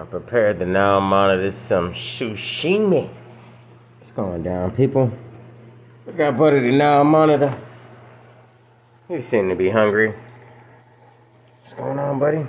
I prepared the Nile monitor some sushimi. What's going down, people? We got Buddy the Nile monitor. You seem to be hungry. What's going on, buddy?